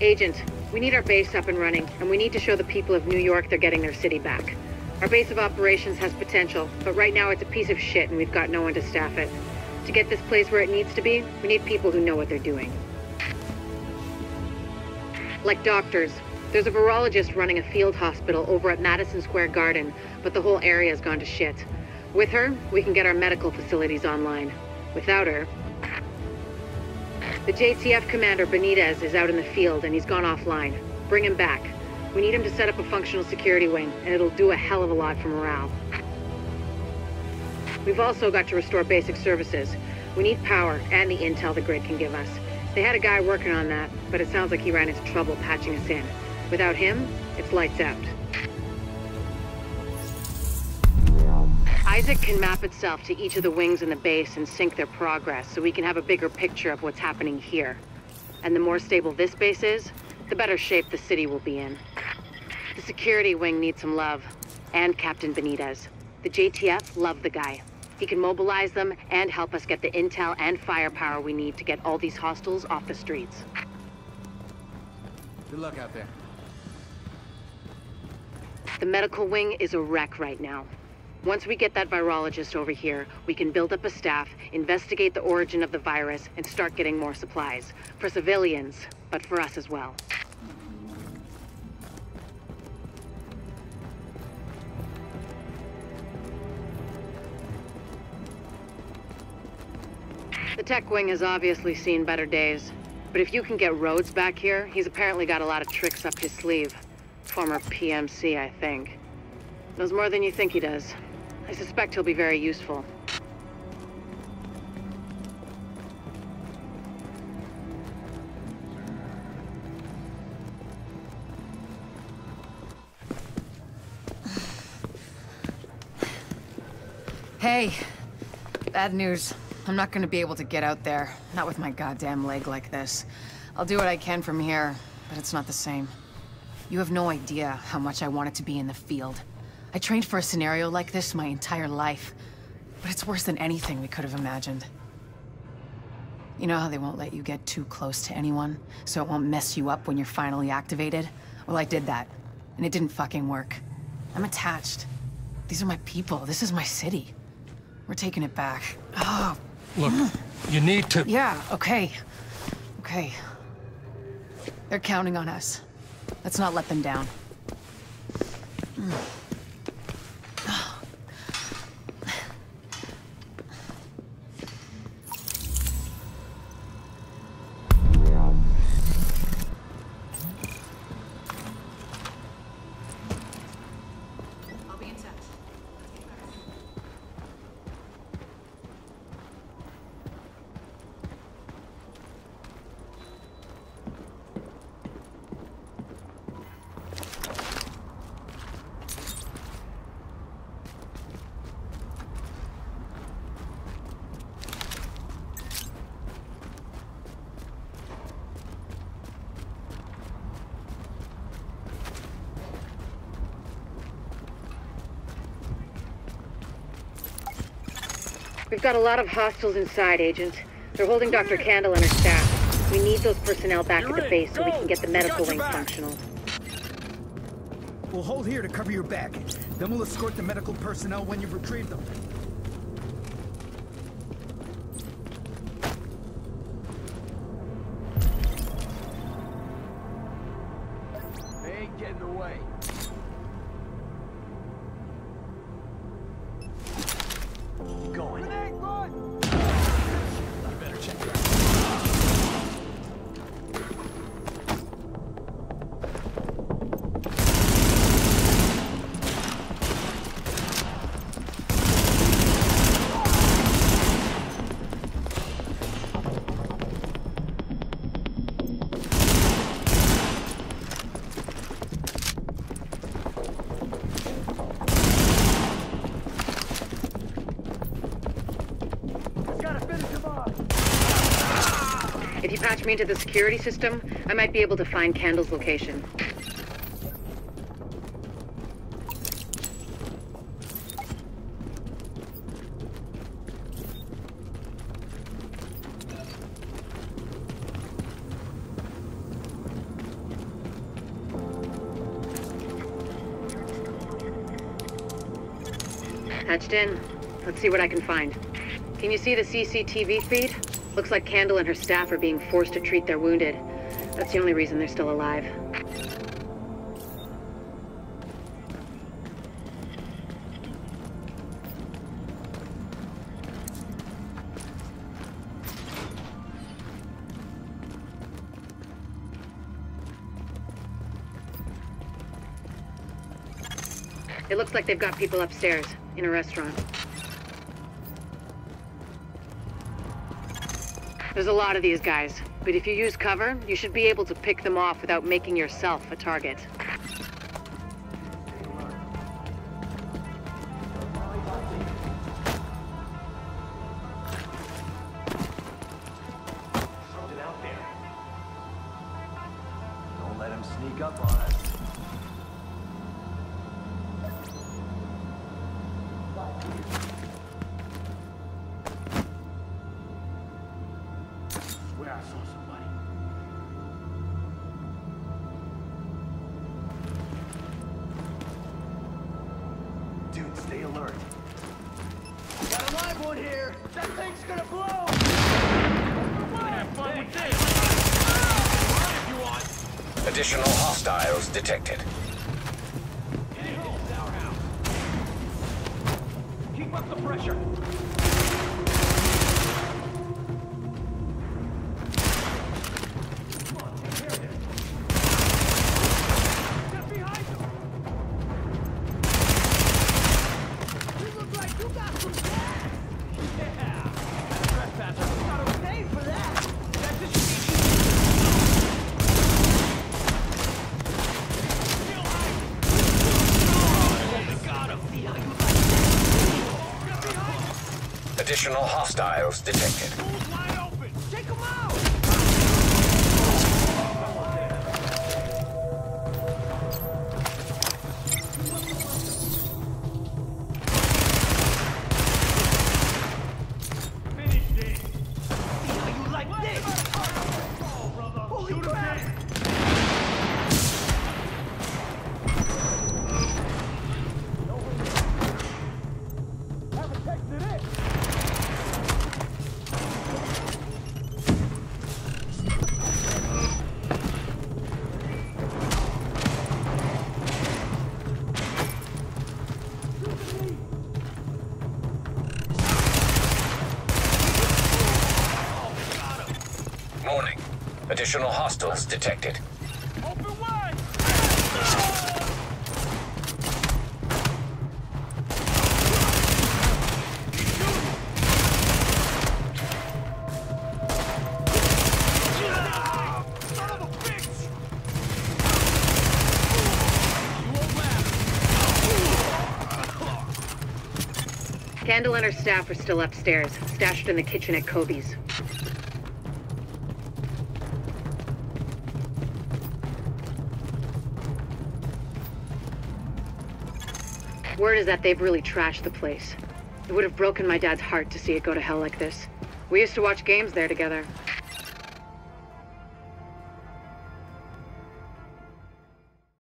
Agent, we need our base up and running, and we need to show the people of New York they're getting their city back. Our base of operations has potential, but right now it's a piece of shit and we've got no one to staff it. To get this place where it needs to be, we need people who know what they're doing. Like doctors. There's a virologist running a field hospital over at Madison Square Garden, but the whole area's gone to shit. With her, we can get our medical facilities online. Without her... The JTF commander, Benitez, is out in the field and he's gone offline. Bring him back. We need him to set up a functional security wing, and it'll do a hell of a lot for morale. We've also got to restore basic services. We need power and the intel the grid can give us. They had a guy working on that, but it sounds like he ran into trouble patching us in. Without him, it's lights out. ISAC can map itself to each of the wings in the base and sync their progress so we can have a bigger picture of what's happening here. And the more stable this base is, the better shape the city will be in. The security wing needs some love. And Captain Benitez. The JTF love the guy. He can mobilize them and help us get the intel and firepower we need to get all these hostiles off the streets. Good luck out there. The medical wing is a wreck right now. Once we get that virologist over here, we can build up a staff, investigate the origin of the virus, and start getting more supplies. For civilians, but for us as well. The tech wing has obviously seen better days. But if you can get Rhodes back here, he's apparently got a lot of tricks up his sleeve. Former PMC, I think. Knows more than you think he does. I suspect he'll be very useful. Hey. Bad news. I'm not gonna be able to get out there. Not with my goddamn leg like this. I'll do what I can from here, but it's not the same. You have no idea how much I wanted to be in the field. I trained for a scenario like this my entire life. But it's worse than anything we could have imagined. You know how they won't let you get too close to anyone, so it won't mess you up when you're finally activated? Well, I did that, and it didn't fucking work. I'm attached. These are my people. This is my city. We're taking it back. Oh. Look, you need to... Yeah, okay. Okay. They're counting on us. Let's not let them down. Mm. We've got a lot of hostiles inside, Agent. They're holding Dr. Kandel and her staff. We need those personnel back You're at the base so we can get the medical wing back. functional. We'll hold here to cover your back. Then we'll escort the medical personnel when you've retrieved them. me into the security system, I might be able to find Kandel's location. Hatched in. Let's see what I can find. Can you see the CCTV feed? Looks like Kandel and her staff are being forced to treat their wounded. That's the only reason they're still alive. It looks like they've got people upstairs, in a restaurant. There's a lot of these guys, but if you use cover, you should be able to pick them off without making yourself a target. Something out there. Don't let him sneak up on us. Got a live one here! That thing's gonna blow! Have fun with this! If you want! Additional hostiles detected. Keep up the pressure! Additional hostiles detected. Warning. Additional hostiles detected. Open wide! Kandel and her staff are still upstairs, stashed in the kitchen at Kobe's. Word is that they've really trashed the place. It would have broken my dad's heart to see it go to hell like this. We used to watch games there together.